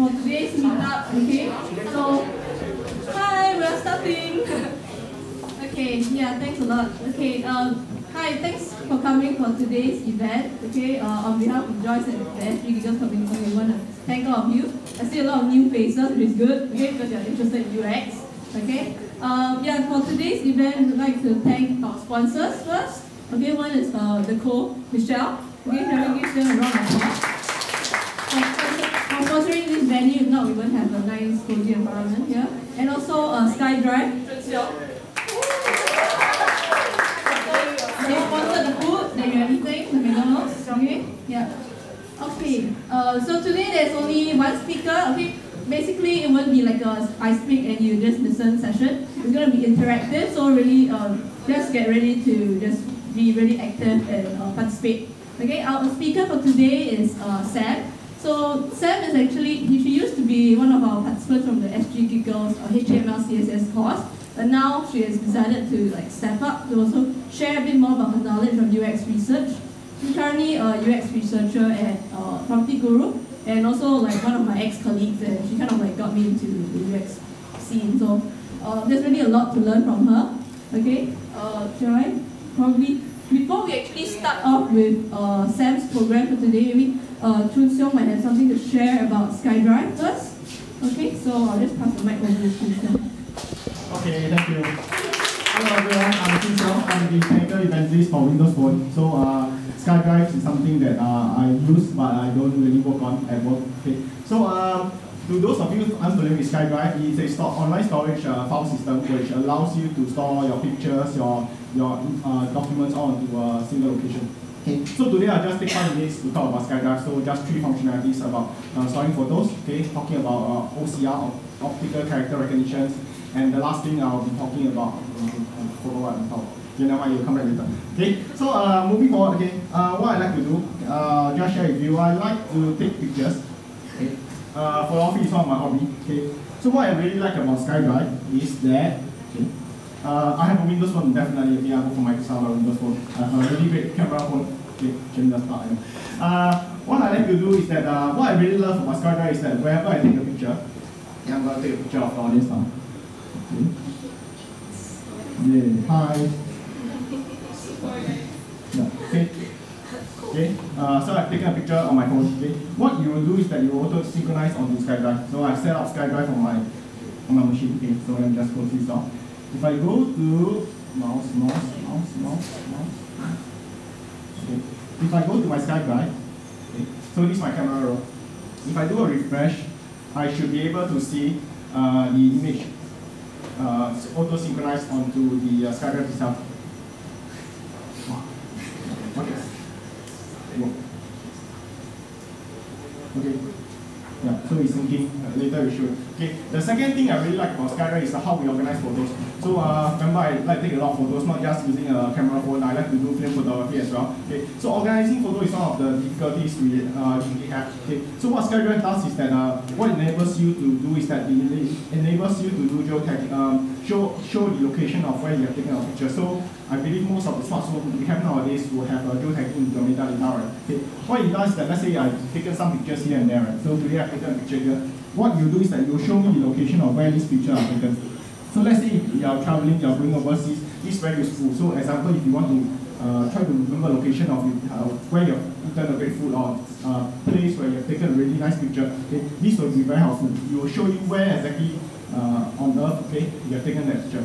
for today's meetup. Okay, so hi, we're starting. okay, yeah, thanks a lot. Okay, um, hi, thanks for coming for today's event. Okay, uh, on behalf of Joyce and the SG Geek Girls community, we want to thank all of you. I see a lot of new faces, which is good. Okay, because you're interested in UX. Okay, um, yeah, for today's event, we'd like to thank our sponsors first. Okay, one is uh, the Michelle. Okay, shall we give them a round of applause? Sponsoring this venue, if not, we won't have a nice cozy environment here. And also uh, SkyDrive. They sponsored the food that you're eating, the McDonald's. Okay, yeah. Okay, uh, so today there's only one speaker. Okay, basically it won't be like a I speak and you just listen session. It's gonna be interactive, so really um, just get ready to just be really active and uh, participate. Okay, our speaker for today is uh, Sam. So Sam is actually, she used to be one of our participants from the SG Geek Girls or HTML CSS course, but now she has decided to like step up to also share a bit more about her knowledge of UX research. She's currently a UX researcher at uh, Guru, and also like one of my ex-colleagues, and she kind of like got me into the UX scene. So uh, there's really a lot to learn from her. Okay, uh, shall I probably before we actually start off with uh, Sam's program for today, maybe uh, Chun Seong might have something to share about SkyDrive first. Okay, so I'll just pass the mic over to Chun Seong. Okay, thank you. Hello everyone, I'm Chun Seong. I'm the technical evangelist for Windows Phone. So uh, SkyDrive is something that uh, I use but I don't really work on at work. Okay. So uh, to those of you unfamiliar with SkyDrive, it's a store, online storage uh, file system which allows you to store your pictures, your your uh, documents all into a single location. Okay, so today I'll just take five minutes to talk about SkyDrive. So just three functionalities about uh, storing photos, okay, talking about uh, OCR, optical character recognition, and the last thing I'll be talking about, I forgot what I'm talking Okay, never mind, you'll come back later. Okay, so uh, moving forward, okay, uh, what I like to do, uh, just share with you, I like to take pictures. Okay, uh, office, it's one of my hobby. Okay, so what I really like about SkyDrive is that, okay, uh, I have a Windows phone, definitely. Okay, I go for Microsoft or Windows phone. I have a really great camera phone. Shouldn't just start. Uh, what I like to do is that, uh, what I really love about SkyDrive is that whenever I take a picture, yeah, I'm going to take a picture of the audience now. Okay. Yeah, hi. Okay. Okay, uh, so I've taken a picture on my phone. Okay, what you will do is that you will auto synchronize onto SkyDrive. So I set up SkyDrive on my on my machine. Okay, so let me just close this off. If I go to mouse, mouse, mouse, mouse, mouse. Okay. If I go to my SkyDrive, okay, so this is my camera roll. If I do a refresh, I should be able to see uh, the image uh, auto synchronized onto the uh, SkyDrive itself. Okay. Okay. Yeah, so it's syncing. Uh, later we should. Okay. The second thing I really like about SkyDrive is how we organize photos. So uh, remember I like take a lot of photos, not just using a camera phone. I like to do film photography as well. Okay. So organizing photos is one of the difficulties we uh, usually have. Okay. So what SkyDrive does is that uh, what enables you to do is that it enables you to do geotagging, um, show show the location of where you have taken a picture. So I believe most of the smartphones we have nowadays will have a geotagging in the metadata, right? Okay. What it does is that let's say I've taken some pictures here and there, right? So today I've taken a picture here. What you do is that you show me the location of where these pictures are taken. So let's say you are traveling, you are going overseas, this is very useful. So example, if you want to uh, try to remember location of uh, where you have eaten a great food or uh, place where you have taken a really nice picture, okay, this will be very helpful. It will show you where exactly uh, on earth, okay, you have taken that picture.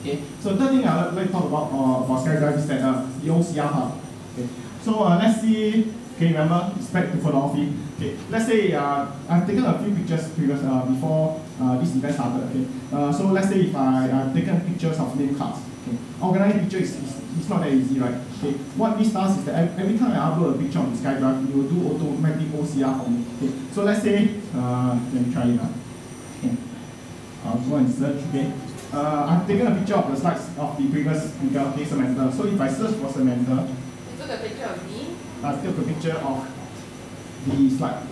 Okay. So third thing I'd like to talk about uh, about SkyDrive is that uh, the OCR hub. Okay. So uh, let's see. Okay, remember it's back to photography. Okay. Let's say uh, I've taken a few pictures previous uh, before uh, this event started. Okay. Uh, so let's say if I I've taken pictures of name cards. Okay. Organizing picture is, is it's not that easy, right? Okay. What this does is that every time I upload a picture on the SkyDrive, it will do automatic OCR for me. Okay. So let's say uh, let me try it out. Okay. I'll go and search. Okay uh, I've taken a picture of the slides of the previous speaker, okay, Samantha. So if I search for Samantha, You took a picture of me? I take a picture of the slide.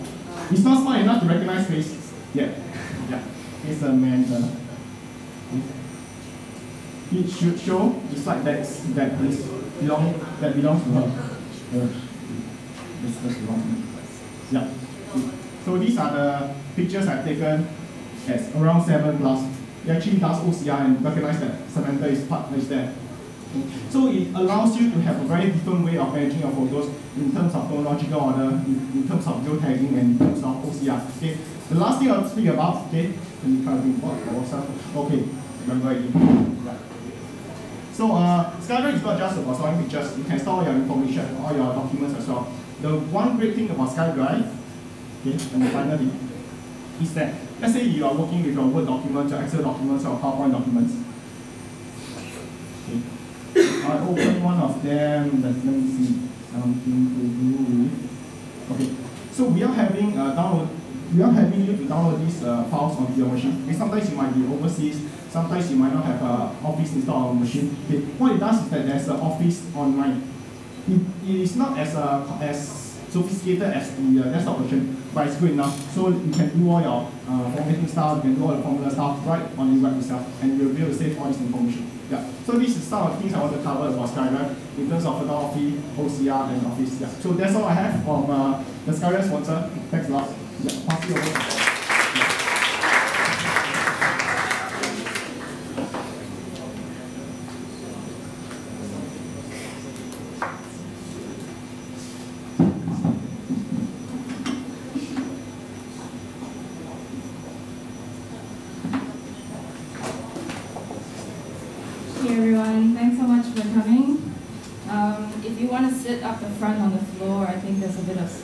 It's not smart enough to recognize face yet. Yeah, it's Samantha. It should show the slide that that is belong that belongs to her. Uh, this does. Yeah. So these are the pictures I've taken as around 7 plus. It actually does OCR and recognize that Samantha is part is there. So it allows you to have a very different way of managing your photos in terms of chronological order, in, in terms of geotagging, and in terms of OCR. Okay. The last thing I'll speak about, okay, let me try to what Okay, remember. Right. So uh, SkyDrive is not just about storing pictures. You can store your information, all your documents as well. The one great thing about SkyDrive, okay, and finally, is that let's say you are working with your Word documents, your Excel documents, or PowerPoint documents. Okay. Open one of them. Let, let me see something to do. Okay. So we are having uh, download. We are having you to download these uh, files onto your machine. Okay, sometimes you might be overseas. Sometimes you might not have uh, Office installed on machine. Okay. What it does is that there's an Office online. It, it is not as uh, as sophisticated as the uh, desktop version, but it's good enough. So you can do all your uh, formatting stuff, you can do all the formula stuff right on your web itself, and you'll be able to save all this information. Yeah. So this is some of the things I want to cover about SkyDrive in terms of photography, OCR, and Office. Yeah. So that's all I have from uh, the SkyDrive sponsor. Thanks a lot. Yeah. Pass it over.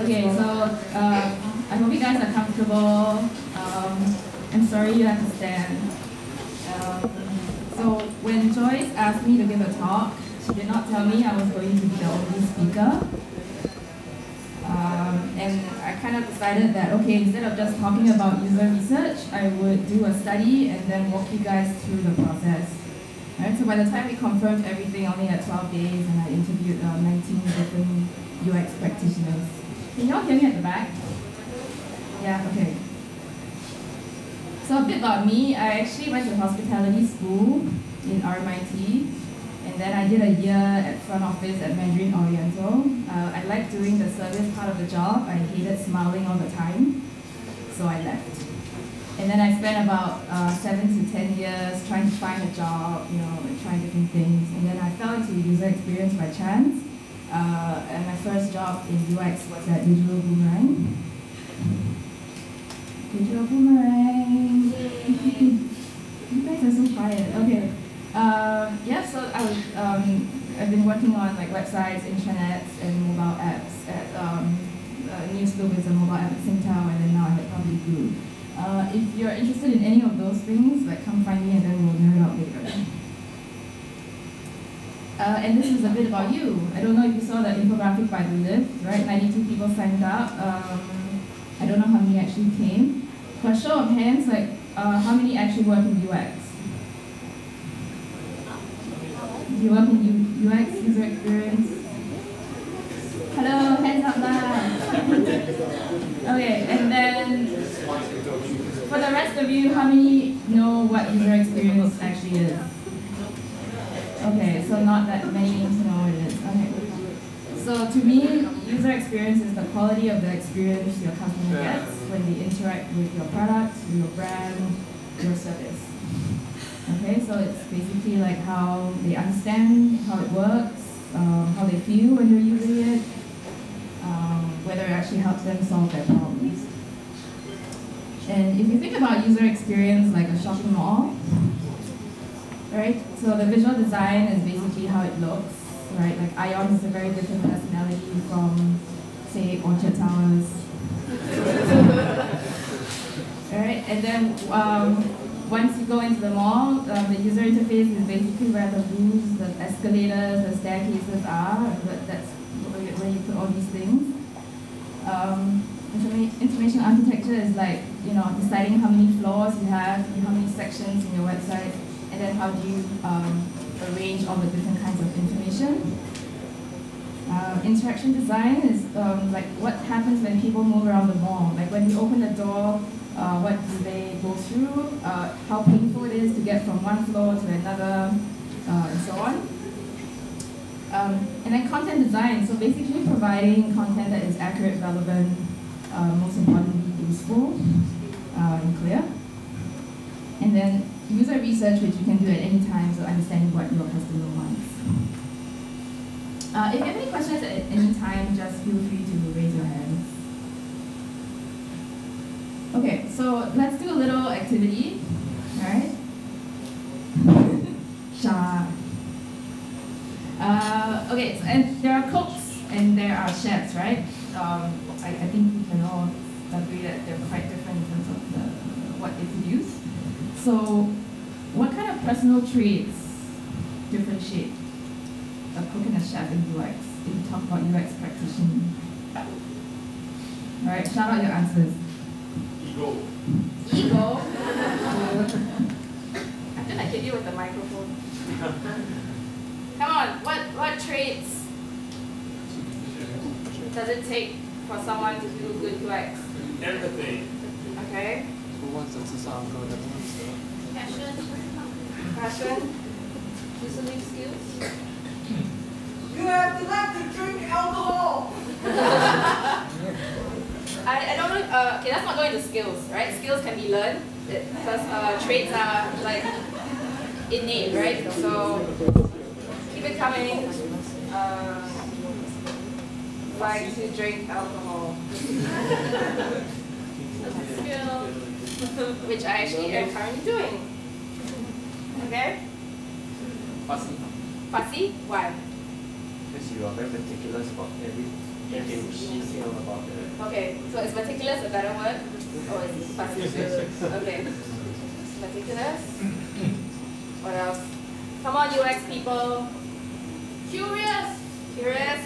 Okay, so uh, I hope you guys are comfortable. Um, I'm sorry you have to stand. Um, so when Joyce asked me to give a talk, she did not tell me I was going to be the only speaker. Um, and I kind of decided that, okay, instead of just talking about user research, I would do a study and then walk you guys through the process. Right, so by the time we confirmed everything, I only had 12 days, and I interviewed uh, 19 different UX practitioners. Can you all hear me at the back? Yeah, okay. So a bit about me, I actually went to hospitality school in RMIT, and then I did a year at front office at Mandarin Oriental. Uh, I liked doing the service part of the job. I hated smiling all the time, so I left. And then I spent about uh, seven to ten years trying to find a job, you know, trying different things. And then I fell into user experience by chance. Uh, and my first job in UX was at Digital Boomerang. Digital Boomerang. you guys are so quiet. Okay. Uh, yeah, so I was, um, I've been working on like websites, intranets, and mobile apps at um, uh, Newsloop is a mobile app at Singtel, and then now I at Property Guru. Uh, if you're interested in any of those things, like come find me and then we'll nerd out later. Uh, and this is a bit about you. I don't know if you saw the infographic by the lift, right? 92 people signed up. Um, I don't know how many actually came. For a show of hands, like uh, how many actually work in UX? Do you work in U UX, user experience? Hello, hands up now. okay, and then for the rest of you, how many know what user experience actually is? Okay, so not that many know what it is. Okay. So to me, user experience is the quality of the experience your customer gets when they interact with your product, your brand, your service. Okay, so it's basically like how they understand how it works, um, how they feel when they're using it, um, whether it actually helps them solve their problems. And if you think about user experience like a shopping mall, right? So the visual design is basically how it looks, right? Like Ion is a very different personality from, say, Orchard Towers. All right, And then um, once you go into the mall, um, the user interface is basically where the roofs, the escalators, the staircases are. But That's where you put all these things. Um, information architecture is like, you know, deciding how many floors you have, how many sections in your website, and then how do you um, arrange all the different kinds of information. Uh, interaction design is um, like what happens when people move around the mall. Like when you open the door, uh, what do they go through, uh, how painful it is to get from one floor to another, uh, and so on. Um, and then content design, so basically providing content that is accurate, relevant, uh, most importantly useful uh, and clear. And then user research, which you can do at any time, so understanding what your customer wants. Uh, if you have any questions at any time, just feel free to raise your hand. Okay, so let's do a little activity, alright? Sha. Uh, okay, so, and there are cooks and there are chefs, right? Um, I, I think we can all agree that they're quite different in terms of the, what they produce. So, what kind of personal traits differentiate a cook and a chef in UX? If you talk about UX practitioner. All right, shout out your answers. Ego. Ego. I feel like hit you with the microphone. Come on, what what traits does it take for someone to do good UX? Empathy. Okay. Who wants to sound good? Passion. Passion. Listening skills. You have to like to drink alcohol. I, I don't know. Uh, okay, let's not go into skills, right? Skills can be learned because uh, traits are like innate, right? So keep it coming. Uh, like to drink alcohol. Skill, which I actually am currently doing. Okay? Fussy. Fussy? Why? Because you are very meticulous about every every detail about the. Okay, so is meticulous a better word? Or is fussy? Okay. Meticulous. What else? Come on, UX people. Curious. Curious.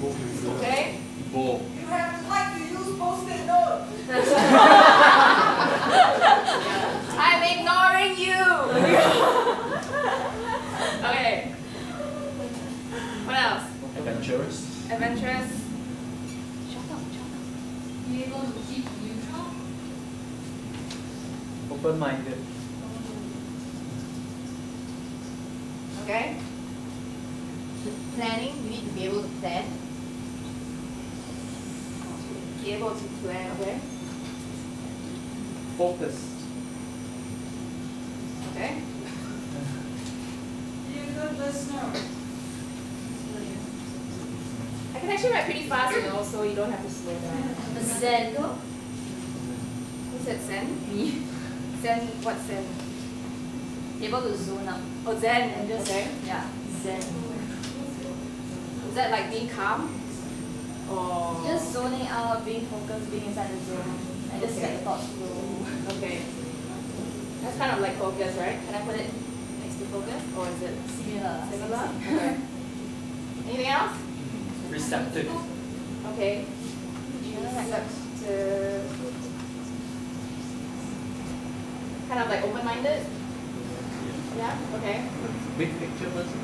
Okay. Bold. You have to like to use post-it notes. I'm ignoring you. okay. What else? Adventurous. Adventurous. Shut up, shut up. Be able to keep neutral. Open-minded. Okay. Planning, you need to be able to plan. Be able to plan. Okay. Focused. Okay. Be a good listener. I can actually write pretty fast, you know, so you don't have to slow down. Zen. Who said Zen? Me. Zen, what's Zen? Able to zone out. Oh, Zen. And just, okay. yeah, Zen. Is that like being calm? Or Just zoning out, being focused, being inside the zone, and just let the thoughts flow. okay. That's kind of like focus, right? Can I put it next to focus, or is it Similar. similar? Okay. Anything else? Receptive. Okay. Receptive. Kind of like open-minded. Yeah. Okay. Big picture person.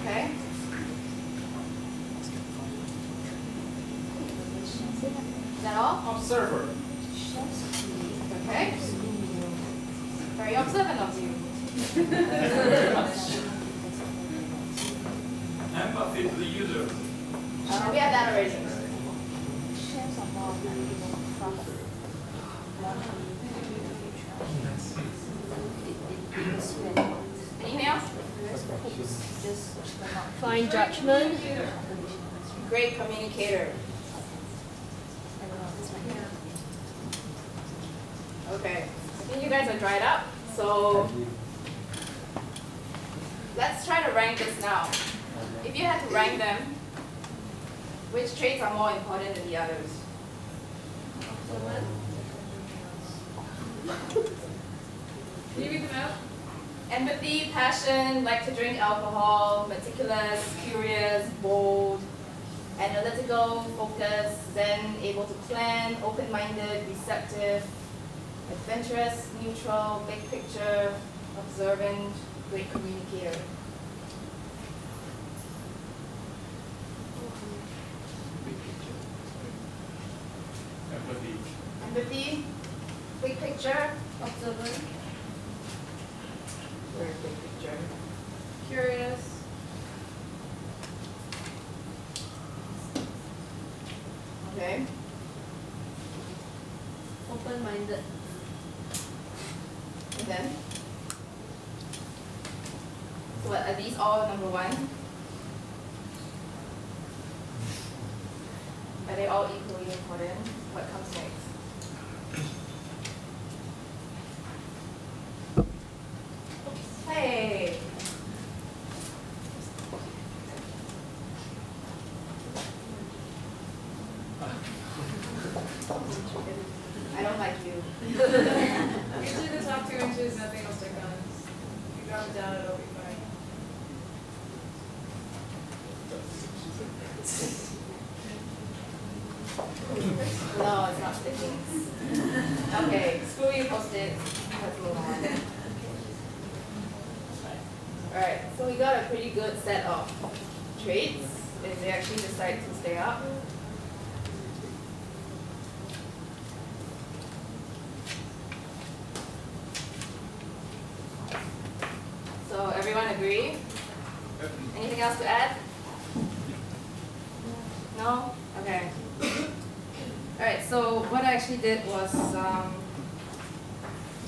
Okay. Is that all? Observer. Okay. Very observant of you. Empathy to the user. Uh, we have that already. Anything else? Fine judgment. Great communicator. Okay. I think you guys are dried up. So let's try to rank this now. If you had to rank them, which traits are more important than the others? Can you read them out? Empathy, passion, like to drink alcohol, meticulous, curious, bold, analytical, focused, zen, able to plan, open-minded, receptive, adventurous, neutral, big picture, observant, great communicator.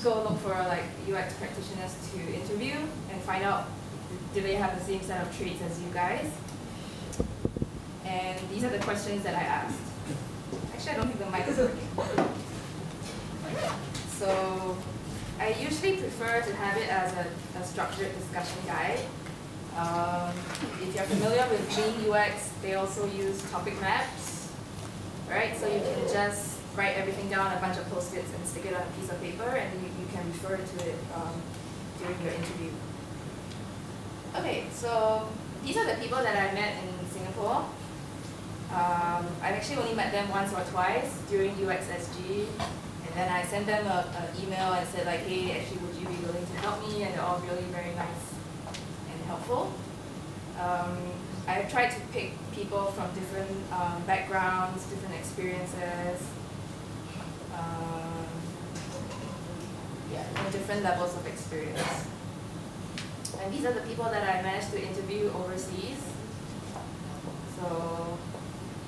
Go look for like UX practitioners to interview and find out do they have the same set of traits as you guys. And these are the questions that I asked. Actually, I don't think the mic is working. So I usually prefer to have it as a, a structured discussion guide. Um, if you're familiar with Lean UX, they also use topic maps, right? So you can just write everything down, a bunch of post-its, and stick it on a piece of paper, and you, you can refer to it um, during your interview. Okay, so these are the people that I met in Singapore. Um, I've actually only met them once or twice during UXSG, and then I sent them an email and said like, hey, actually, would you be willing to help me? And they're all really very nice and helpful. Um, I've tried to pick people from different um, backgrounds, different experiences, um, yeah, and different levels of experience. And these are the people that I managed to interview overseas. So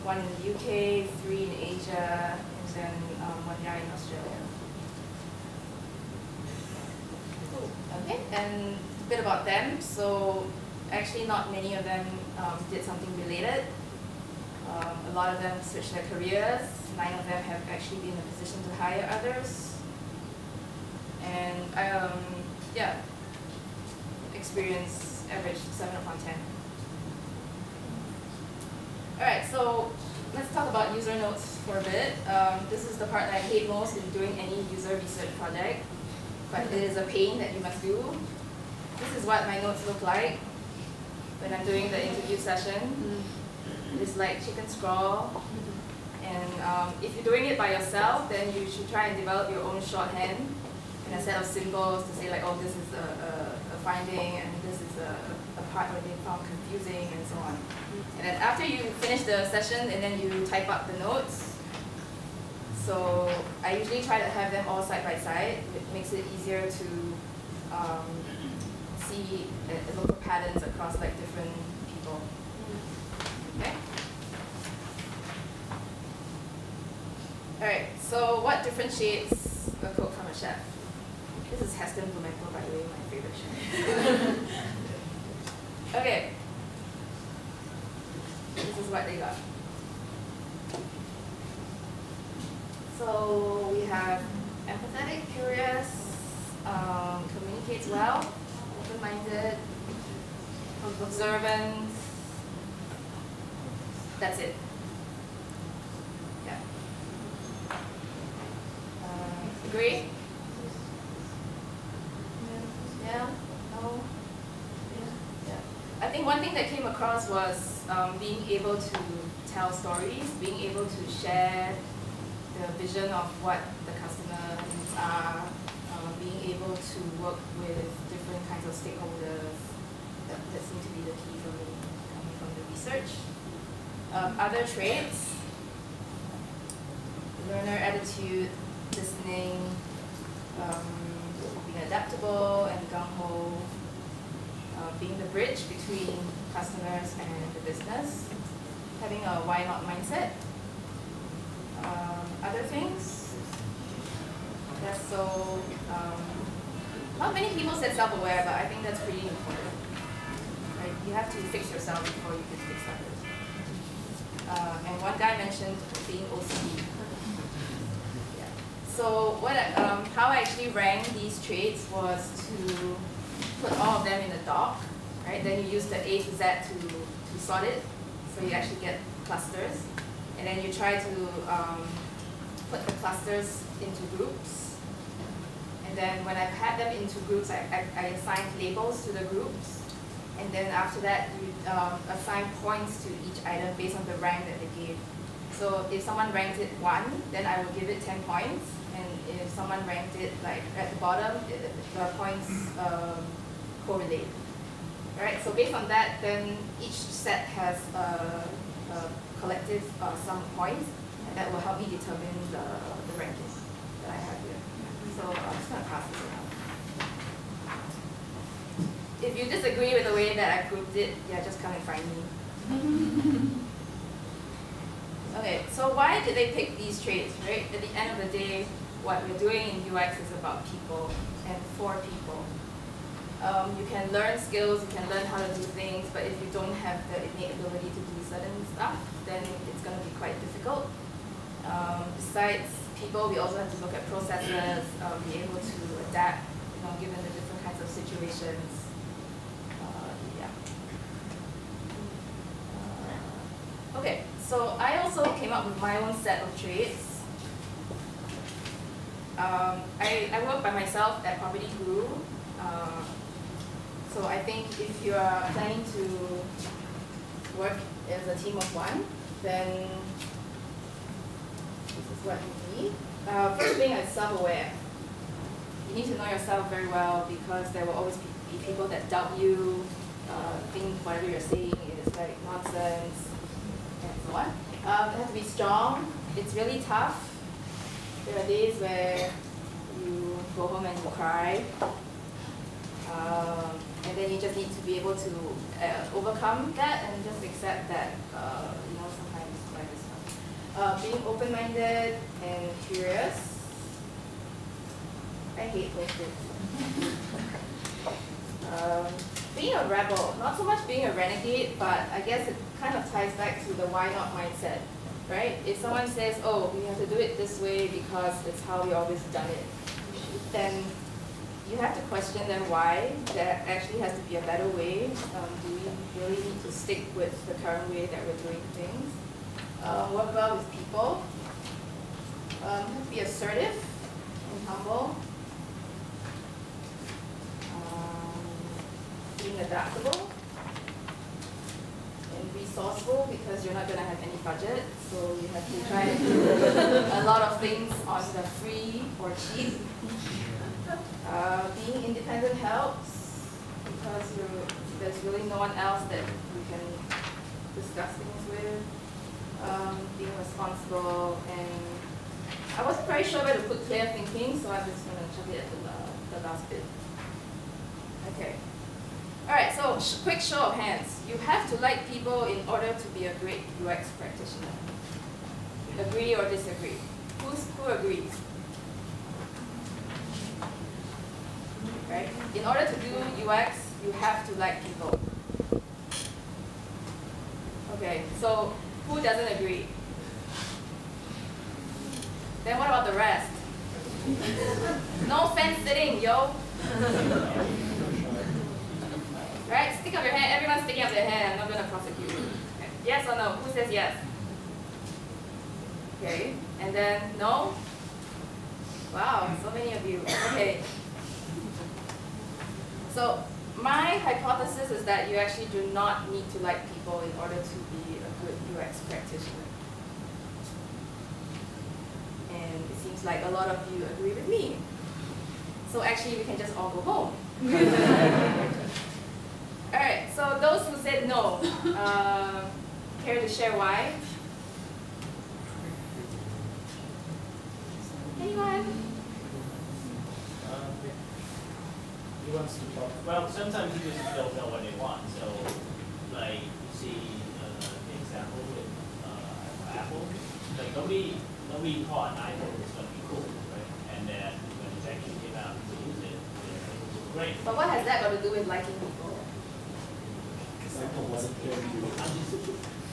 one in the UK, three in Asia, and then um, one guy in Australia. Okay, and a bit about them. So actually not many of them um, did something related. Um, a lot of them switched their careers. Nine of them have actually been in a position to hire others. And um, yeah, experience average 7 upon 10. Alright, so let's talk about user notes for a bit. Um, this is the part that I hate most in doing any user research project, but it is a pain that you must do. This is what my notes look like when I'm doing the interview session. It's like chicken scrawl. And um, if you're doing it by yourself, then you should try and develop your own shorthand and a set of symbols to say like, oh, this is a, a, a finding and this is a, a part where they found confusing and so on. And then after you finish the session and then you type up the notes, so I usually try to have them all side by side. It makes it easier to um, see uh, for patterns across like different people. Okay. All right. So what differentiates a cook from a chef? This is Heston Blumenthal, by the way, my favorite chef. okay. This is what they got. So we have empathetic, curious, um, communicates well, open-minded, observant. That's it. Yeah. Agree? Yeah? No? Yeah. I think one thing that came across was um, being able to tell stories, being able to share the vision of what the customer needs are, uh, being able to work with different kinds of stakeholders. That, that seemed to be the key for me coming from the research. Um, other traits, learner attitude, listening, um, being adaptable and gung-ho, uh, being the bridge between customers and the business, having a why not mindset. Um, other things, that's so um, not many people said self-aware, but I think that's pretty important. Right? You have to fix yourself before you can fix others. Uh, and one guy mentioned being OCD. So what I, um, how I actually ranked these traits was to put all of them in a doc, right? Then you use the A to Z to, to sort it, so you actually get clusters. And then you try to um, put the clusters into groups. And then when I've had them into groups, I, I, I assign labels to the groups. And then after that, you um, assign points to each item based on the rank that they gave. So if someone ranked it 1, then I will give it 10 points. And if someone ranked it like at the bottom, it, the points um, correlate. Right, so based on that, then each set has a, a collective uh, sum points, and that will help me determine the, the ranking that I have here. So I'm just going to pass this around. If you disagree with the way that I grouped it, yeah, just come and find me. okay, so why did they pick these traits, right? At the end of the day, what we're doing in UX is about people and for people. Um, you can learn skills, you can learn how to do things, but if you don't have the innate ability to do certain stuff, then it's going to be quite difficult. Um, besides people, we also have to look at processes, uh, be able to adapt, you know, given the different kinds of situations. Uh, yeah. Uh, okay, so I also came up with my own set of traits. Um, I, I work by myself at Property Guru. Uh, so I think if you are planning to work as a team of one, then this is what you need. Uh, first thing is self-aware. You need to know yourself very well because there will always be, people that doubt you, uh, think whatever you're saying is like nonsense, and so on. Um, you have to be strong. It's really tough. There are days where you go home and you cry. Um, and then you just need to be able to uh, overcome that and just accept that, uh, you know, sometimes life is. Uh, being open-minded and curious. I hate those um, being a rebel, not so much being a renegade, but I guess it kind of ties back to the why not mindset, right? If someone says, oh, we have to do it this way because it's how we always done it, then you have to question them why there actually has to be a better way. Um, do we really need to stick with the current way that we're doing things? Um, work well with people. Um, be assertive and humble. Um, being adaptable resourceful because you're not going to have any budget. So you have to try to do a lot of things on the free or cheap. Uh, being independent helps because there's really no one else that you can discuss things with. Um, being responsible and I wasn't sure where to put clear thinking, so I'm just going to chuck it at the, the last bit. Okay. All right, so sh quick show of hands. You have to like people in order to be a great UX practitioner. Agree or disagree? Who's, who agrees? right? In order to do UX, you have to like people. Okay, so who doesn't agree? Then what about the rest? no fence sitting, yo. right, stick up your hand. Everyone's sticking up their hand. I'm not going to prosecute. Okay. Yes or no? Who says yes? Okay, and then no? Wow, so many of you. Okay. So my hypothesis is that you actually do not need to like people in order to be a good UX practitioner. And it seems like a lot of you agree with me. So actually we can just all go home. Alright, so those who said no, uh, care to share why? Anyone? Um, Who wants to talk? Well, sometimes users don't know what they want, so like, you see, uh, the example with, uh, Apple, like nobody, nobody thought iPhone was gonna be cool, right? And then when it actually came out, people use it, it was great. But what has that got to do with liking people?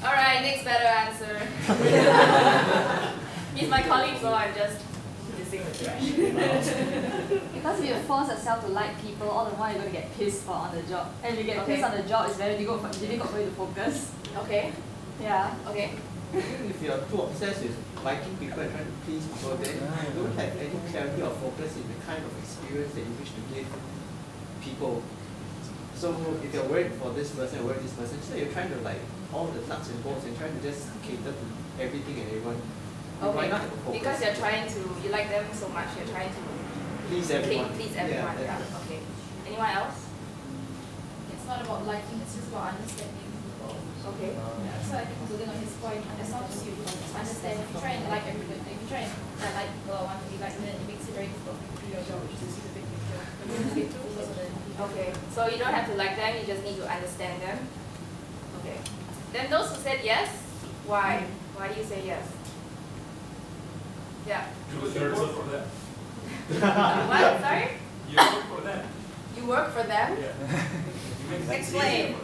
Alright, next better answer. He's my colleague, so I'm just dissing the trash. Because if you force yourself to like people, all the more you're going to get pissed for on the job. And if you get Okay. pissed on the job, it's very difficult for, difficult for you to focus. Okay, Yeah. okay. Even if you are too obsessed with liking people and trying to please people, then you don't have any clarity or focus in the kind of experience that you wish to give people. So if you're worried for this person, worried this person, so you're trying to like all the nuts and bolts and trying to just cater to everything and everyone. Why Okay, not focus? because you're trying to, you like them so much, you're trying to please please, everyone. please everyone, that's yeah, it. okay. Anyone else? It's not about liking, it's just about understanding people. Okay. Yeah, so I think building on his point, as long as you understand, if you try and like everybody, if you try and uh, like people or want to be like, then it makes it very difficult to do your job, which is to the big picture. When you get to focus on the Okay, so you don't have to like them, you just need to understand them. Okay. Then those who said yes, why? Why do you say yes? Yeah. You work for them. What, sorry? You work for them. You work for them? Yeah. You make things Explain. easier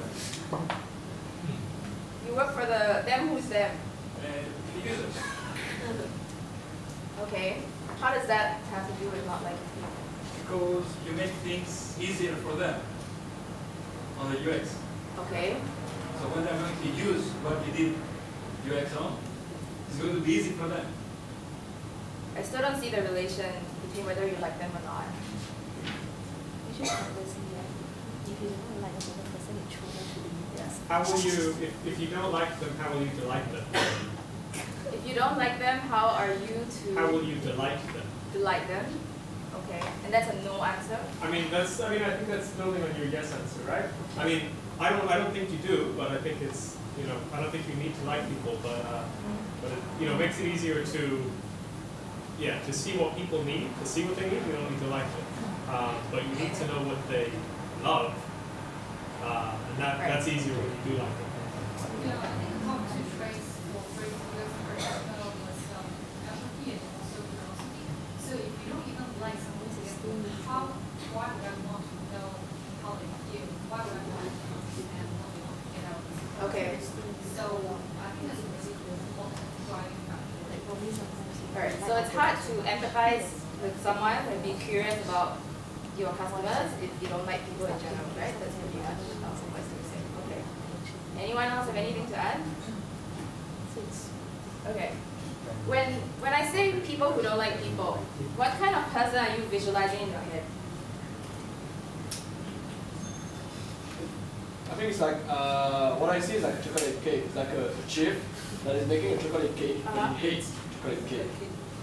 for them. You work for the, them who's them? And the users. Okay. How does that have to do with not liking people? Because you make things easier for them on the UX. Okay. So when they're going to use what you did UX on, it's going to be easy for them. I still don't see the relation between whether you like them or not. You should obviously. If you don't like another person, you throw them to the yes. How will you, if, if you don't like them, how will you delight them? If you don't like them, how are you to How will you delight them? delight them? Okay. And that's a no answer? I mean, that's, I mean, I think that's building on your yes answer, right? I mean, I don't, I don't think you do, but I think it's, you know, I don't think you need to like people, but, uh, but it, you know, makes it easier to, yeah, to see what people need, to see what they need, you don't need to like them. Uh, but you need to know what they love, uh, and that, Right. that's easier when you do like them. You know, I think the top two traits for great leaders are external was um, empathy and also curiosity. So if you don't even like someone to get how, why would I want to know how they feel? Why would I want to understand what they want to get out of this? Okay. So I think that's a really important driving factor. Alright, so it's hard to empathize with someone and be curious about your customers if you don't like people in general, right? That's pretty much how what's to say. Okay. Anyone else have anything to add? Okay. When when I say people who don't like people, what kind of person are you visualizing in your head? I think it's like uh, what I see is like a chocolate cake. It's like a, a chef that is making a chocolate cake, but Uh-huh. he hates chocolate cake.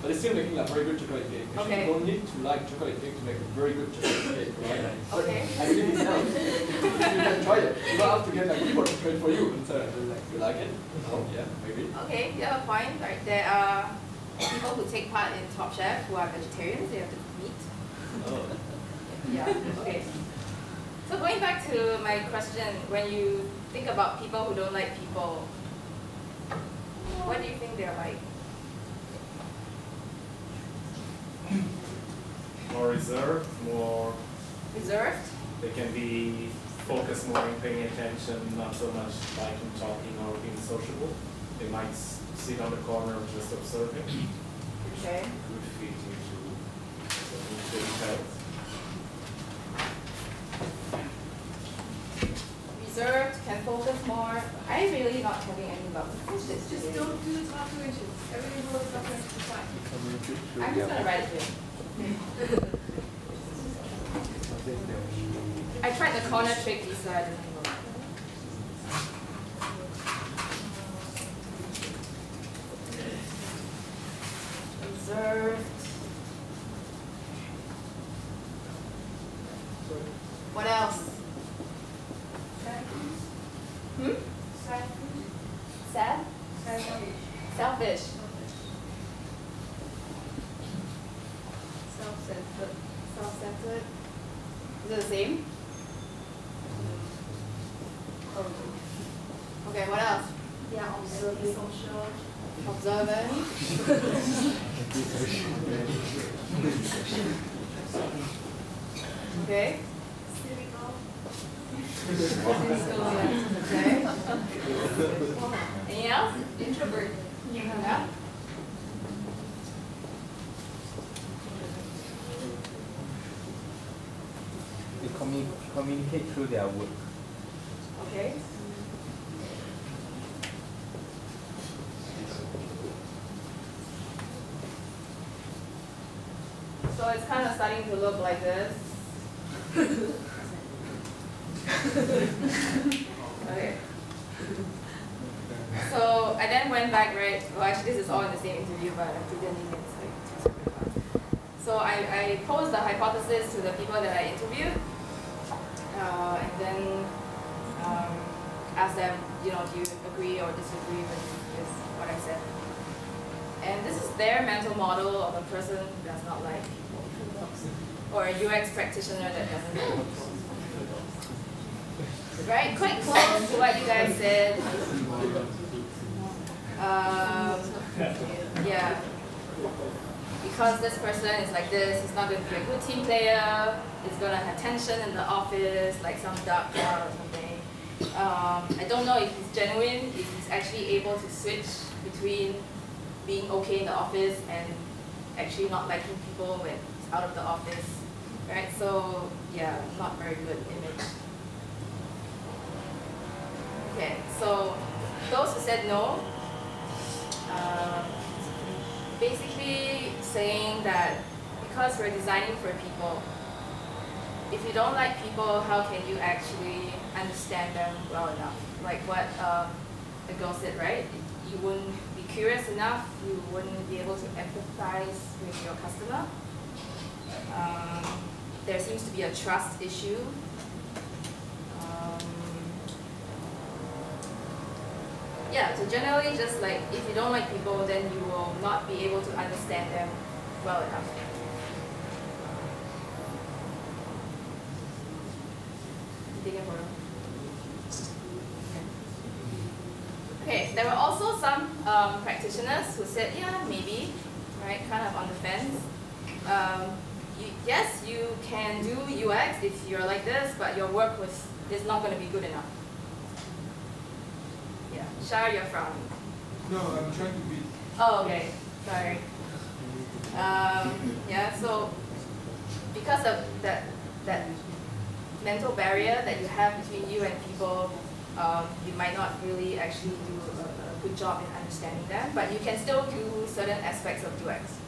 But it's still making a very good chocolate cake. Okay. You don't need to like chocolate cake to make a very good chocolate cake, right? Okay. I think it's else. you can try it. You don't have to get like people to trade for you. And so like, you like it? Oh yeah, maybe. Okay, you have a point. Right, there are people who take part in Top Chef who are vegetarians. They have to cook meat. Oh. Yeah. Okay. So going back to my question, when you think about people who don't like people, what do you think they're like? More reserved, more Reserved? they can be focused more in paying attention, not so much like in talking or being sociable. They might sit on the corner just observing, Okay. could fit into the. Reserved, can focus more. I'm really not having any luck. with Just today. don't do the top two inches. Everything below the top two inches is fine. I'm just gonna write it here. I tried the corner trick, Lisa, it didn't work. Reserved. What else? Hmm? Sad? Selfish. Self-centered. Self-centered. Is it the same? Okay, what else? Yeah, observant. Social. Observant. okay. Okay. Anything else? Introvert. Yeah. They commu- communicate through their work. Okay. So it's kind of starting to look like this. Practitioner that doesn't people. Right, quite close to what you guys said. Um, yeah, because this person is like this, he's not going to be a good team player. He's going to have tension in the office, like some dark cloud or something. Um, I don't know if he's genuine, if he's actually able to switch between being okay in the office and actually not liking people when he's out of the office, right? So yeah, not very good image. Okay, so those who said no, uh, basically saying that because we're designing for people, if you don't like people, how can you actually understand them well enough? Like what um, the girl said, right? You wouldn't be curious enough, you wouldn't be able to empathize with your customer. Um, there seems to be a trust issue. Um, yeah, so generally just like if you don't like people, then you will not be able to understand them well enough. Okay, there were also some um, practitioners who said, yeah, maybe, right, kind of on the fence. Um, you, yes, you can do UX if you're like this, but your work was is not going to be good enough. Yeah, Shar, you're frowning. No, I'm trying to be. Oh, okay, sorry. Um, yeah, so because of that that mental barrier that you have between you and people, um, you might not really actually do a, a good job in understanding them, but you can still do certain aspects of UX.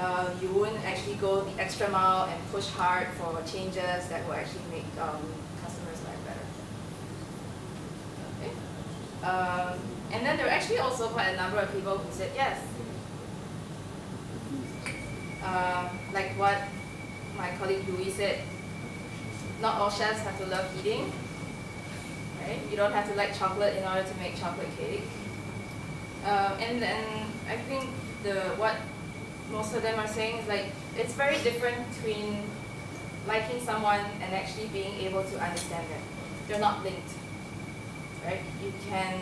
Uh, you wouldn't actually go the extra mile and push hard for changes that will actually make um, customers' life better. Okay. Um, and then there were actually also quite a number of people who said yes. Uh, like what my colleague Louis said, not all chefs have to love eating. Right? You don't have to like chocolate in order to make chocolate cake. Um, and then I think the what most of them are saying is like it's very different between liking someone and actually being able to understand them. They're not linked. Right? You can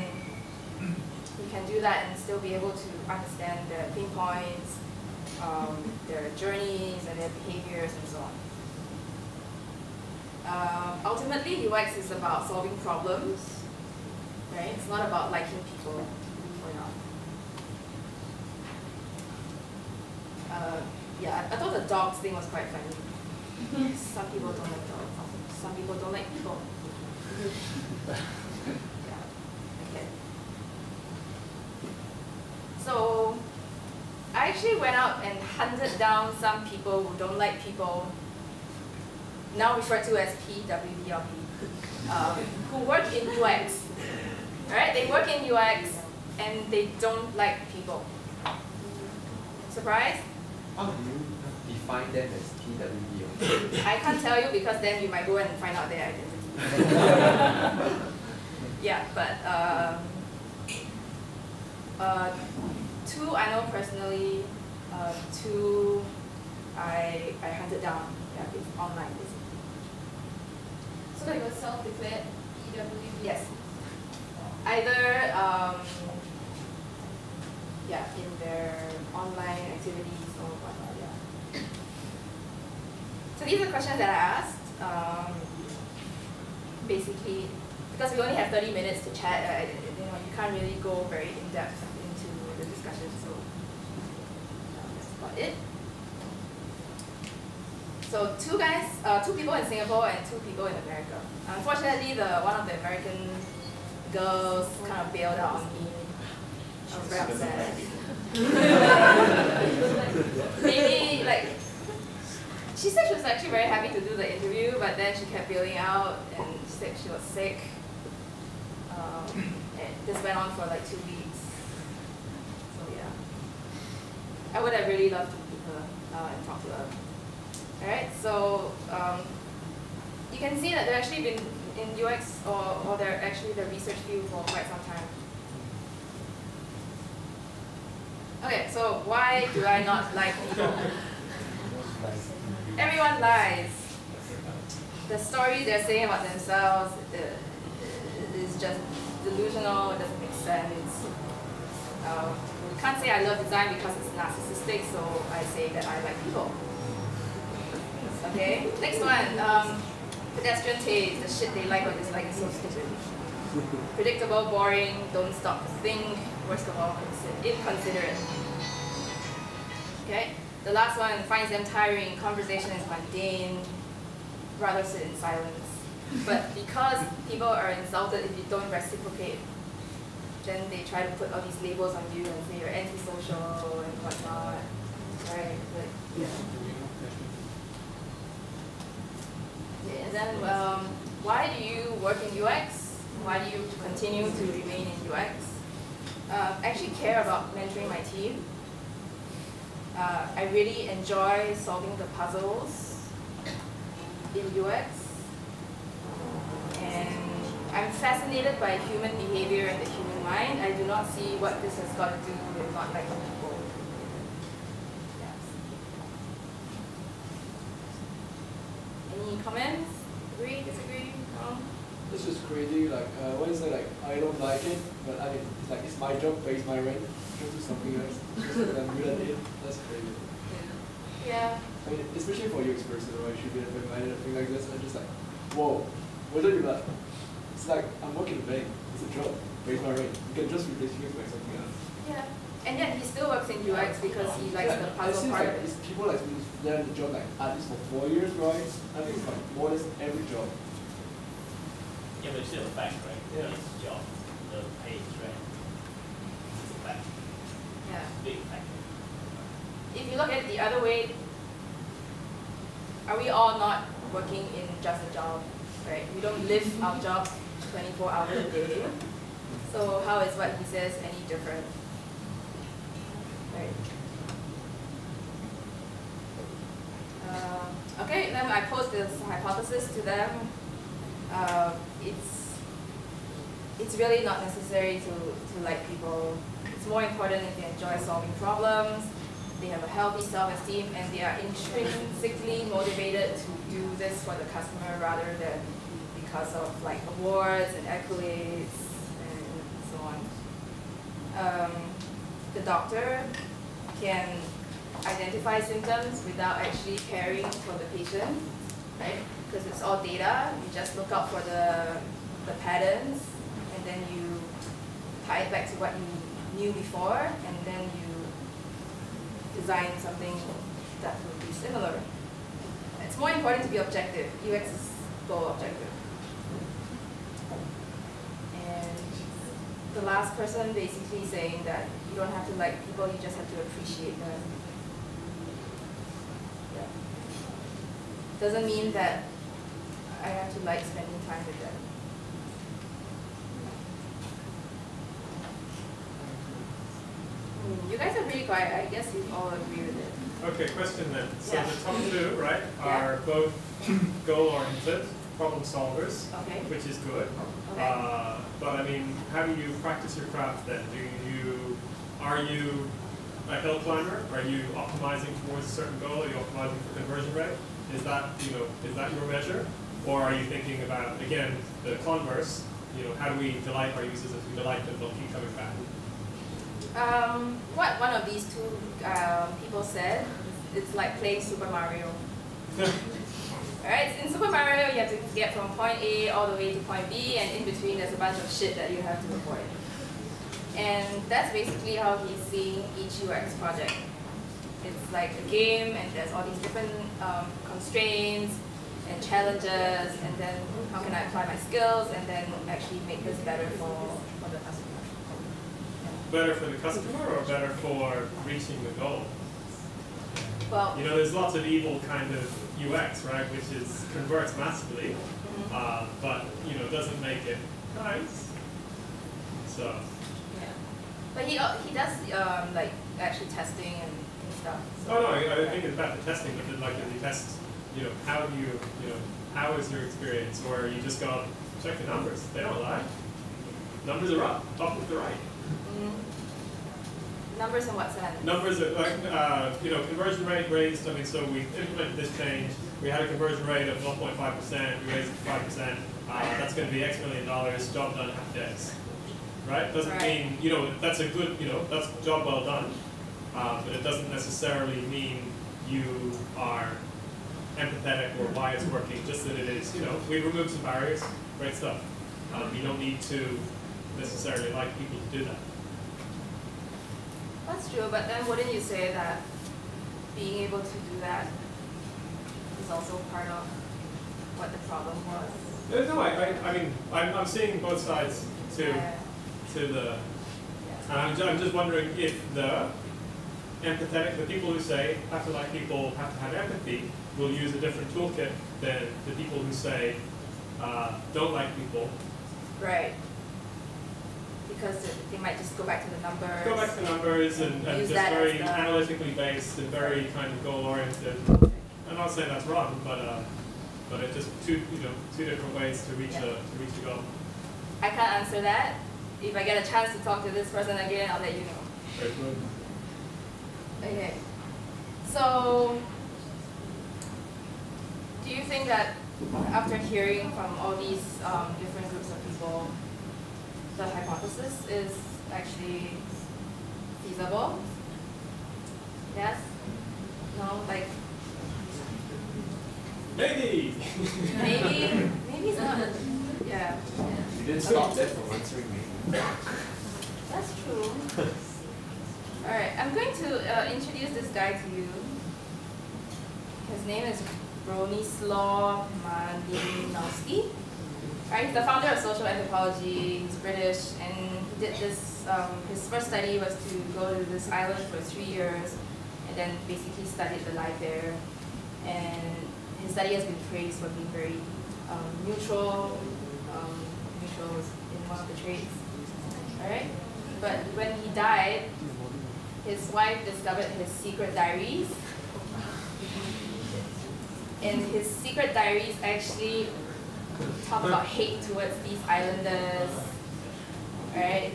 you can do that and still be able to understand their pain points, um, their journeys and their behaviors and so on. Um, ultimately, UX is about solving problems, right? It's not about liking people or not. Uh, yeah, I, thought the dogs thing was quite funny. Some people don't like dogs. Some people don't like people. yeah. Okay. So, I I actually went out and hunted down some people who don't like people, now referred to as PWDLP, um, who work in UX. Alright, they work in UX and they don't like people. Surprise? How do you define them as PWD? I can't tell you because then you might go and find out their identity. yeah, but um, uh, two I know personally, uh, two I, I hunted down. Yeah, it's online basically. So they were self-declared PWD? Yes. Either um, yeah, in their online activities or whatnot, yeah. So these are the questions that I asked. Um, basically, because we only have 30 minutes to chat, you know, you can't really go very in depth into the discussion, so um, that's about it. So two guys, uh, two people in Singapore and two people in America. Unfortunately, the one of the American girls kind of bailed out on me. I was very upset. Maybe like she said she was actually very happy to do the interview, but then she kept bailing out and she said she was sick. Um, and this went on for like two weeks. So yeah, I would have really loved to meet her uh, and talk to her. All right, so um, you can see that they've actually been in UX or, or they're actually the research field for quite some time. Okay, so why do I not like people? Everyone lies. The story they're saying about themselves is just delusional, it doesn't make sense. Um, we can't say I love design because it's narcissistic, so I say that I like people. Okay, next one. Um, pedestrian taste, the shit they like or dislike is so stupid. Predictable, boring, don't stop to think, worst of all, inconsiderate. Okay? The last one finds them tiring, conversation is mundane, rather sit in silence. But because people are insulted if you don't reciprocate, then they try to put all these labels on you and say you're antisocial and whatnot. Right? Like, yeah. Okay, and then um, why do you work in UX? Why do you continue to remain in UX? Uh, actually care about mentoring my team. Uh, I really enjoy solving the puzzles in UX. And I'm fascinated by human behavior and the human mind. I do not see what this has got to do with not liking people. Any comments? Agree, disagree? No? This is crazy. Like, uh, what is it? Like, I don't like it, but I mean, it's like it's my job, pays my rent. Just do something else. Just what I'm good at it. That's crazy. Yeah. Yeah. I mean, especially for UX person, right? Should be open-minded, thing like this. I'm just like, whoa, what do you like? It's like I'm working in a bank. It's a job, pays my rent. You can just replace UX by something else. Yeah. And yet he still works in UX because he likes yeah, the puzzle it part like of it. it's people like been there in the job like at least for four years, right? I think it's like more or less every job. Yeah, but it's still a fact, right? Yeah. It's a job. The pay is right. If you look at it the other way, are we all not working in just a job, right? We don't live our jobs 24 hours a day. So how is what he says any different? Right. Uh, okay, then I pose this hypothesis to them. Uh, it's it's really not necessary to, to like people. It's more important if they enjoy solving problems, they have a healthy self-esteem, and they are intrinsically motivated to do this for the customer rather than because of like awards and accolades and so on. Um, the doctor can identify symptoms without actually caring for the patient, right? Because it's all data. You just look out for the, the patterns and then you tie it back to what you knew before and then you design something that would be similar. It's more important to be objective. UX is goal objective. And the last person basically saying that you don't have to like people, you just have to appreciate them. Yeah. Doesn't mean that I have to like spending time with them. Hmm, You guys are pretty quiet. I guess you all agree with it. Okay, question then. So Yeah. the top two, right, Yeah. are both goal-oriented problem solvers, Okay. which is good. Okay. Uh, but I mean, how do you practice your craft then? Do you, are you a hill climber? Are you optimizing towards a certain goal? Are you optimizing for conversion rate? Is that, you know, is that your measure? Or are you thinking about, again, the converse, you know, how do we delight our users if we delight them, they'll keep coming back? Um, what one of these two um, people said, it's like playing Super Mario. Alright, in Super Mario you have to get from point A all the way to point B and in between there's a bunch of shit that you have to avoid. And that's basically how he's seeing each UX project. It's like a game and there's all these different um, constraints and challenges and then how can I apply my skills and then actually make this better for, for the customer. Better for the customer or better for reaching the goal? Well, You know, there's lots of evil kind of UX, right, which is converts massively, Mm-hmm. uh, but you know doesn't make it nice. So Yeah. But he, uh, he does um, like actually testing and, and stuff. So. oh no, I, I think it's bad for testing, but then like if you test, you know, how do you, you know, how is your experience, or you just go check the numbers, they don't lie. Numbers are up, up with the right. Mm. Numbers in what sense? Numbers are like, uh, you know, conversion rate raised, I mean, so we implemented this change, we had a conversion rate of 1.5%, we raised it to 5%, uh, that's gonna be X million dollars, job done, half days. Right? Doesn't Right. mean, you know, that's a good, you know, that's job well done, uh, but it doesn't necessarily mean you are empathetic or why it's working, just that it is, you know, we removed some barriers, great stuff. Um, you don't need to necessarily like people to do that. That's true, but then wouldn't you say that being able to do that is also part of what the problem was? Uh, No, I, I, I mean, I'm, I'm seeing both sides to, Yeah. to the, and I'm, ju- I'm just wondering if the empathetic, the people who say have to like people, have to have empathy, will use a different toolkit than the people who say uh, don't like people. Right. Because it- they might just go back to the numbers. Go back to numbers and, and just very analytically based and very kind of goal oriented. I'm not saying that's wrong, but uh, but it's just two you know two different ways to reach a to reach a goal. I can't answer that. If I get a chance to talk to this person again, I'll let you know. Very. Okay. So, do you think that after hearing from all these um, different groups of people, the hypothesis is actually feasible? Yes? No? Like, Maybe. maybe, maybe it's not. Yeah. You didn't stop them from answering me. That's true. Alright, I'm going to uh, introduce this guy to you. His name is Bronislaw Malinowski. Right, he's the founder of social anthropology, he's British, and he did this, um, his first study was to go to this island for three years, and then basically studied the life there. And his study has been praised for being very um, neutral, um, neutral is in one of the traits. Alright? But when he died, his wife discovered his secret diaries. And his secret diaries actually talk about hate towards these islanders. Right?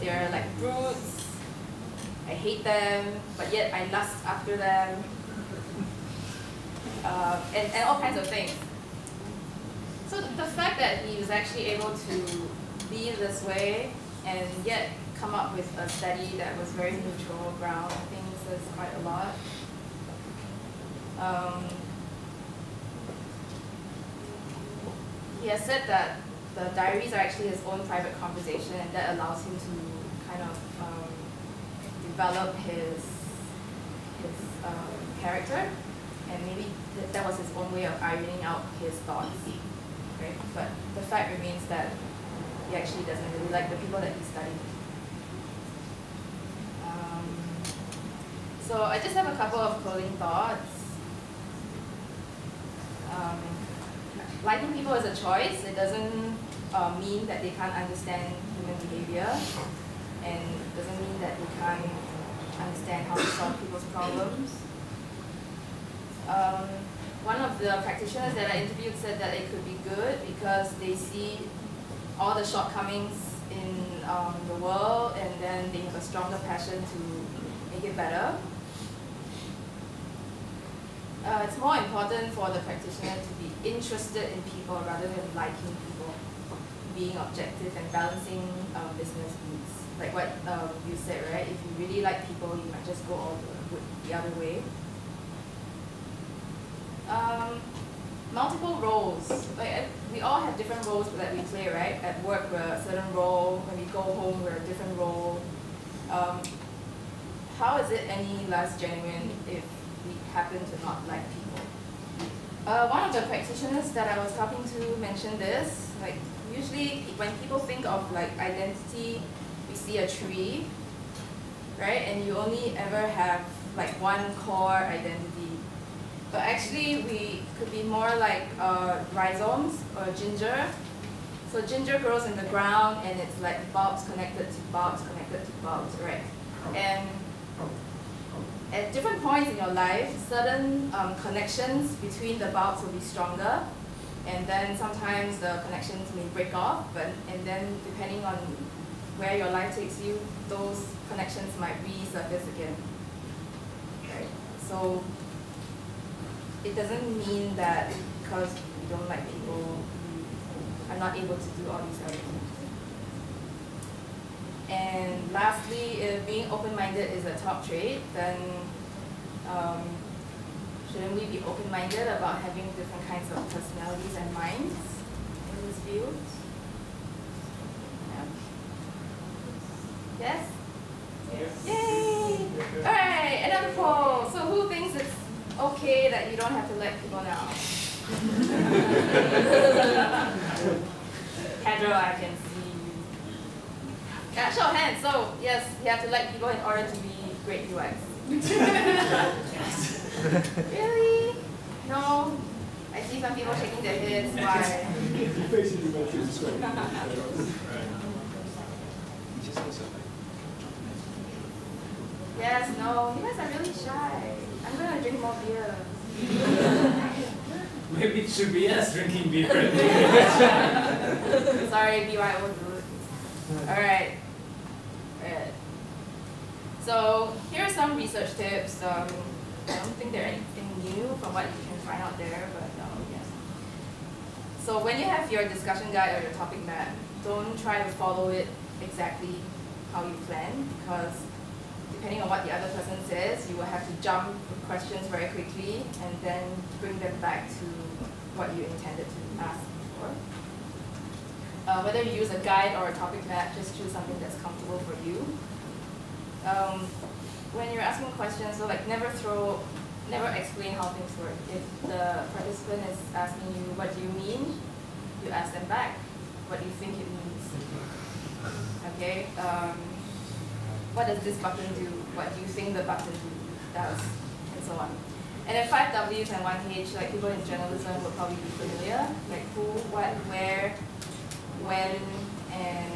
They're like brutes. I hate them, but yet I lust after them. Uh, and, and all kinds of things. So the fact that he was actually able to be this way and yet come up with a study that was very neutral ground, I think says quite a lot. Um, he has said that the diaries are actually his own private conversation and that allows him to kind of um, develop his, his um, character and maybe th- that was his own way of ironing out his thoughts. Right? But the fact remains that he actually doesn't really like the people that he studied. Um, so I just have a couple of closing thoughts. Um, liking people is a choice. It doesn't uh, mean that they can't understand human behavior, and doesn't mean that they can't understand how to solve people's problems. Um, one of the practitioners that I interviewed said that it could be good because they see all the shortcomings in um, the world and then they have a stronger passion to make it better. Uh, it's more important for the practitioner to be interested in people rather than liking people, being objective and balancing um, business needs. Like what um, you said, right? If you really like people, you might just go all the, the other way. Um, multiple roles. Like we all have different roles that we play, right? At work, we're a certain role. When we go home, we're a different role. Um, how is it any less genuine if we happen to not like people? Uh, one of the practitioners that I was talking to mentioned this. Like usually, when people think of like identity, we see a tree, right? And you only ever have like one core identity but actually, we could be more like uh, rhizomes or ginger. So ginger grows in the ground and it's like bulbs connected to bulbs connected to bulbs, right? And at different points in your life, certain um, connections between the bulbs will be stronger. And then sometimes the connections may break off, but and then depending on where your life takes you, those connections might resurface again. Right? So it doesn't mean that because we don't like people, are not able to do all these other things. And lastly, if being open-minded is a top trait, then um, shouldn't we be open-minded about having different kinds of personalities and minds in this field? Yeah. Yes? Yes. Yay! Alright, another poll. So who thinks it's okay that you don't have to let people know? Pedro, I can see. Yeah, show of hands. So, yes, you have to like people in order to be great UX. really? No? I see some people shaking their heads. Why? Yes, no. You guys are really shy. I'm gonna drink more beer. Maybe it should be us drinking beer. Sorry, BY was rude. Alright. Alright. So here are some research tips. Um, I don't think they're anything new from what you can find out there, but um, yes. So when you have your discussion guide or your topic map, don't try to follow it exactly how you plan because depending on what the other person says, you will have to jump questions very quickly and then bring them back to what you intended to ask for. Uh, whether you use a guide or a topic map, just choose something that's comfortable for you. Um, when you're asking questions, so like never throw, never explain how things work. If the participant is asking you, what do you mean? You ask them back, what do you think it means? Okay. Um, what does this button do? What do you think the button does? And so on. And then five W's and one H, like people in journalism will probably be familiar, like who, what, where, when, and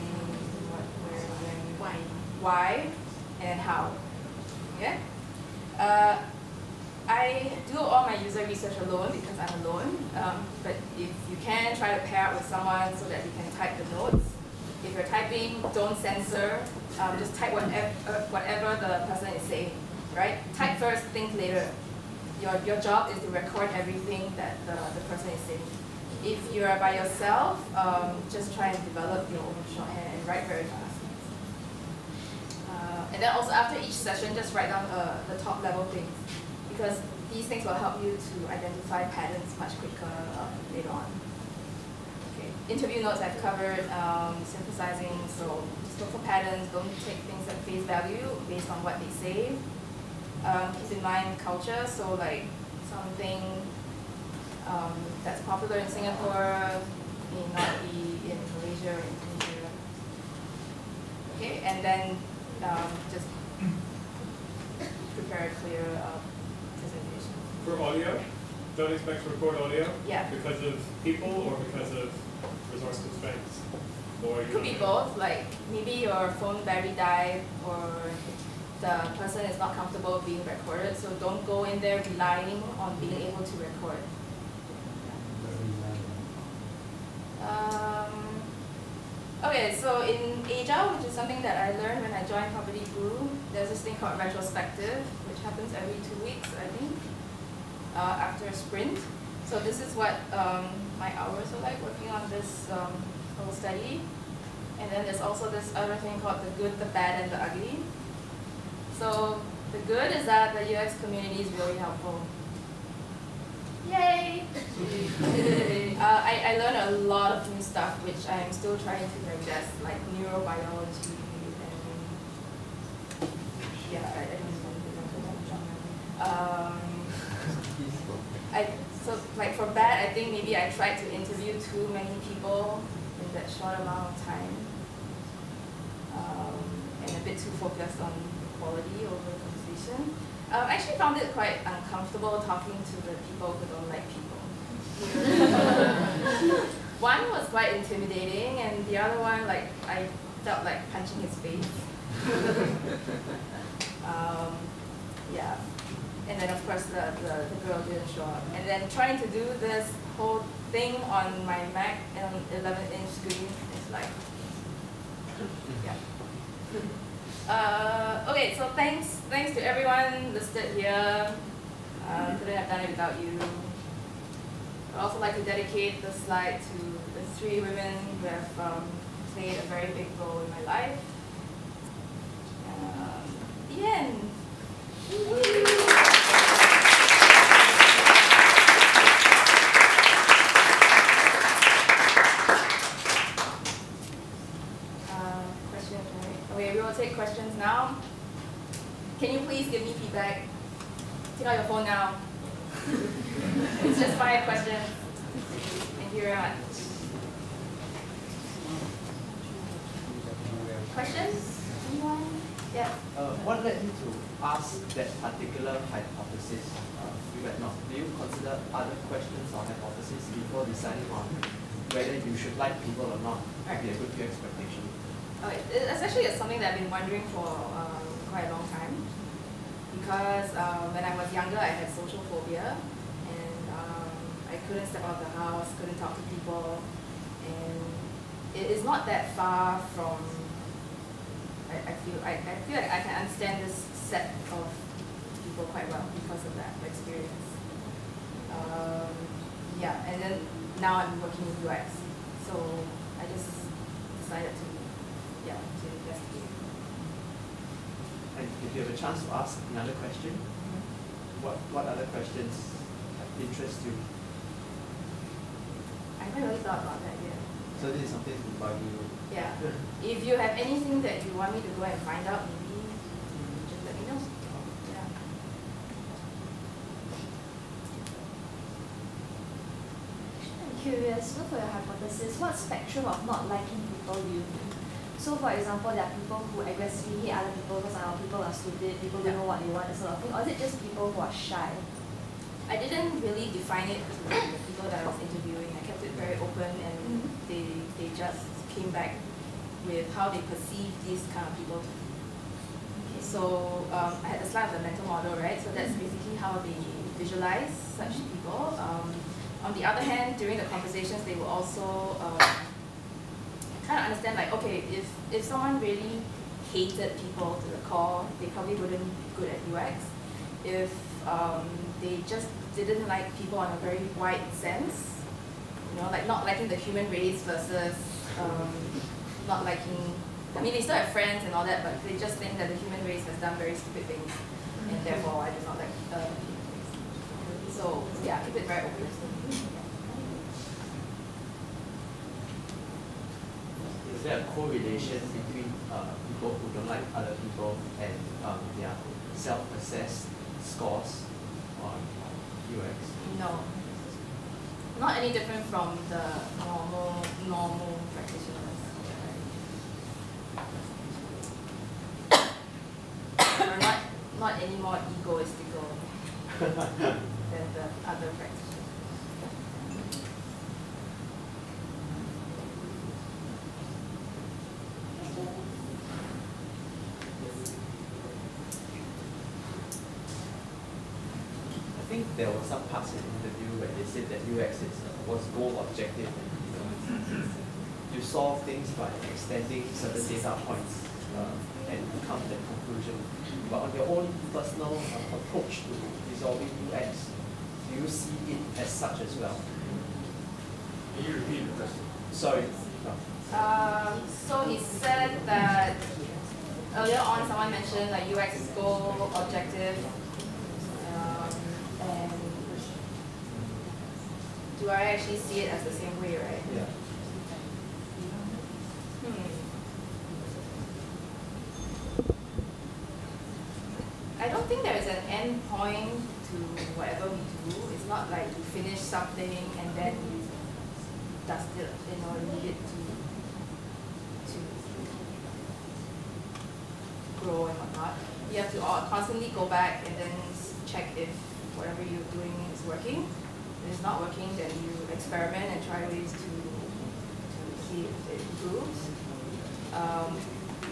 what, where, when, why, why, and how. Yeah? Uh, I do all my user research alone because I'm alone, um, but if you can, try to pair up with someone so that you can type the notes. If you're typing, don't censor. Um, just type whatever, uh, whatever the person is saying, right? Type first, think later. Your, your job is to record everything that the, the person is saying. If you are by yourself, um, just try and develop your own shorthand and write very fast. And then also after each session, just write down uh, the top level things because these things will help you to identify patterns much quicker uh, later on Okay. interview notes I've covered, um, synthesizing, so just look for patterns, don't take things at face value based on what they say. Um, keep in mind culture, so like something um, that's popular in Singapore may not be in Malaysia or Indonesia. Okay, and then um, just prepare a clear uh, presentation. For audio, don't expect to record audio? Yeah. Because of people or because of resource constraints? Or you Could be know? both, like maybe your phone battery died or the person is not comfortable being recorded, so don't go in there relying on being able to record. Um, okay, so in Asia, which is something that I learned when I joined Property Guru, there's this thing called retrospective, which happens every two weeks, I think, uh, after a sprint. So this is what um, my hours are like working on this um, whole study. And then there's also this other thing called the good, the bad, and the ugly. So the good is that the UX community is really helpful. Yay! uh, I, I learned a lot of new stuff which I'm still trying to digest, like neurobiology and yeah, I, I don't know. Um, I so like for bad, I think maybe I tried to interview too many people in that short amount of time, um, and a bit too focused on quality over conversation. Um, I actually found it quite uncomfortable talking to the people who don't like people. one was quite intimidating, and the other one, like I felt like punching his face. um, yeah. And then of course the, the, the girl didn't show up. And then trying to do this whole thing on my Mac on 11 inch screen is like, yeah. Uh, okay, so thanks, thanks to everyone listed here. Uh, couldn't have done it without you. I'd also like to dedicate this slide to the three women who have um, played a very big role in my life. Um, the end. Uh, questions, right? Okay, we will take questions now. Can you please give me feedback? Take out your phone now. it's just five questions. Thank you very much. Questions? Anyone? Yeah. Uh, what led you to ask that particular hypothesis? Uh, you had not. Do you consider other questions or hypotheses before deciding on whether you should like people or not to be a good UX practitioner? Okay, it- it's actually something that I've been wondering for um, quite a long time. Because um, when I was younger, I had social phobia, and um, I couldn't step out of the house, couldn't talk to people, and it is not that far from. I, I feel I, I feel like I can understand this set of people quite well because of that experience. Um, yeah, and then now I'm working with UX, so I just decided to yeah, to investigate. And if you have a chance to ask another question, what, what other questions interest you? I haven't really thought about that yet. So this is something to bug you. Yeah. If you have anything that you want me to go and find out, maybe just let me know. Yeah. I'm curious, so for your hypothesis, what spectrum of not liking people do you think? So for example, there are people who aggressively hate other people because our people are stupid, people don't know what they want, that sort of thing, or is it just people who are shy? I didn't really define it to the people that I was interviewing. I kept it very open and they, they just came back with how they perceive these kind of people to be. Okay, so um, I had the slide of the mental model, right? So that's basically how they visualize such people. Um, on the other hand, during the conversations, they will also um, kind of understand like, okay, if, if someone really hated people to the core, they probably wouldn't be good at UX. If um, they just didn't like people on a very wide sense, you know, like not liking the human race versus um, not liking, I mean, they still have friends and all that, but they just think that the human race has done very stupid things, and therefore I do not like uh, the. So, yeah, keep it very open. is there a correlation between uh, people who don't like other people and um, their self-assessed scores on UX? No. Not any different from the normal normal practitioners. We're not, not any more egoistical than the other practitioners. There were some parts in the interview where they said that UX is, uh, was goal objective. You, know, you solve things by extending certain data points uh, and come to that conclusion. But on your own personal uh, approach to resolving UX, do you see it as such as well? Can you repeat the question? Sorry. No. Um, so he said that earlier on someone mentioned like UX is goal objective. Um, and do I actually see it as the same way, right? Yeah. Hmm. I don't think there is an end point to whatever we do. It's not like you finish something and then you dust it, you know, leave it to to grow and whatnot. You have to all constantly go back and then s- check if whatever you're doing is working. If not working, then you experiment and try ways to to see if it improves. Um,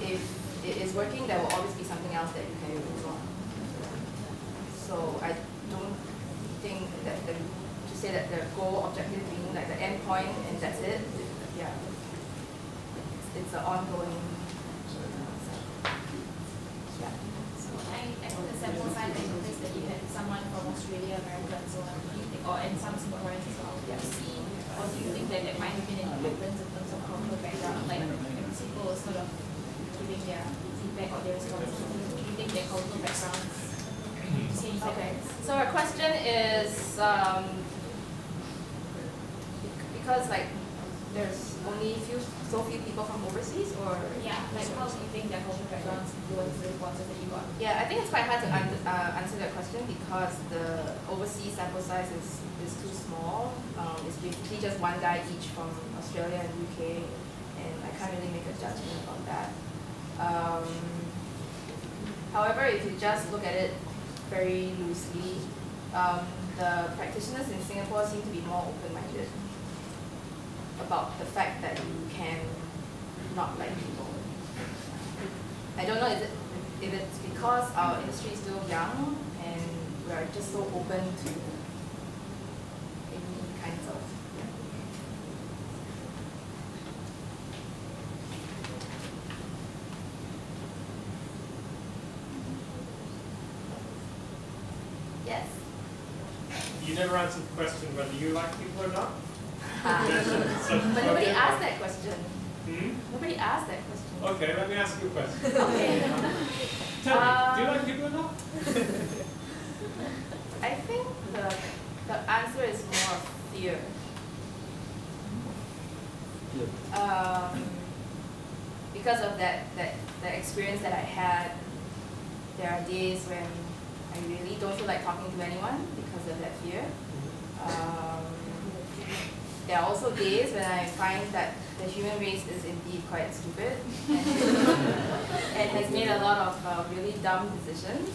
if it is working, there will always be something else that you can improve on. So I don't think that the, to say that the goal objective being like the end point and that's it, it- yeah. It's, it's an ongoing. Yeah. So I, I think the sample size I noticed that you had someone from Australia, America, and so on, do you think, or and some Singaporeans as well. Do you see, or do you think that there might have been any difference in terms of cultural background, like when people were sort of giving their feedback or their responses, do you think their cultural backgrounds change their Okay, so our question is, um, because like, there's only few, so few people from overseas or? Yeah, like how do you think their cultural backgrounds influence the responses that you got? Yeah, I think it's quite hard to un- uh, answer that question because the overseas sample size is, is too small. Um, it's basically just one guy each from Australia and UK, and I can't really make a judgment about that. Um, however, if you just look at it very loosely, um, the practitioners in Singapore seem to be more open-minded about the fact that you can not like people. I don't know is it, if it's because our industry is still young and we're just so open to any kinds of Yes. You never answered the question whether you like people or not. Ah. But nobody okay. asked that question. Hmm? Nobody asked that question. Okay, let me ask you a question. Okay. Tell me, do you Um, like people or not? I think the the answer is more of fear. Um, because of that, that the experience that I had, there are days when I really don't feel like talking to anyone because of that fear. Um, there are also days when I find that the human race is indeed quite stupid and, and has made a lot of uh, really dumb decisions.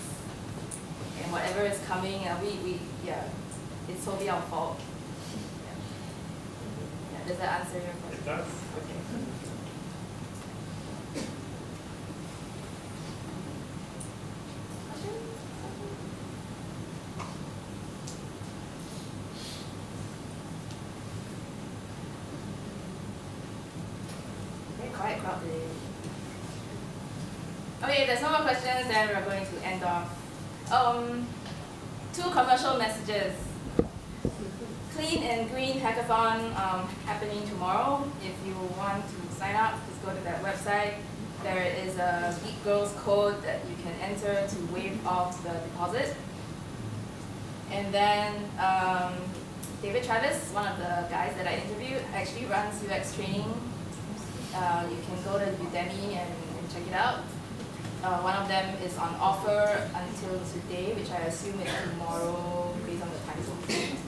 And whatever is coming, uh, we, we yeah, it's totally our fault. Yeah. Yeah, does that answer your question? It does. Okay. Very quiet crowd today. Okay, if there's no more questions, then we're going to end off. Um, two commercial messages. Clean and Green Hackathon um, happening tomorrow. If you want to sign up, just go to that website. There is a Geek Girls code that you can enter to waive off the deposit. And then um, David Travis, one of the guys that I interviewed, actually runs UX training. Uh, you can go to Udemy and, and check it out. Uh, one of them is on offer until today, which I assume is tomorrow Thank you.